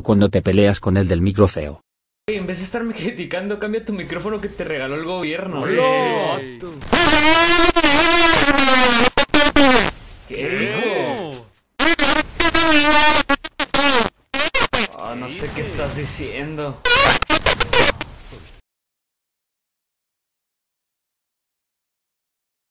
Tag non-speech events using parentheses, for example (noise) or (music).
cuando te peleas con el del micro feo. En vez de estarme (laughs) criticando, cambia tu micrófono que te regaló el gobierno. ¿Qué ah, no sé qué estás diciendo.